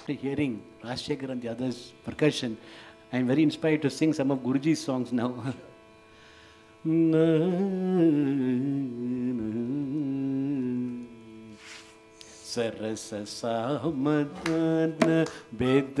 after hearing Rajasekar and the others' percussion, I am very inspired to sing some of Guruji's songs now. Saras सामदान bed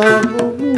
Bye.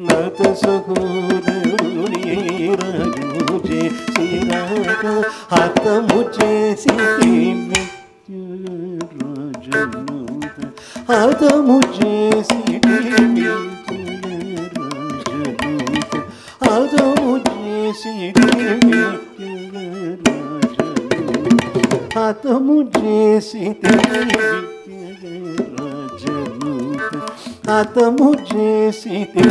ನತ ಸುಖೂರು చేసి రాక హతము చేసి రాజను హతము చేసి హతము చేసి హతము చేసి రాజను तात मुझे सीते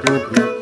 Thank you.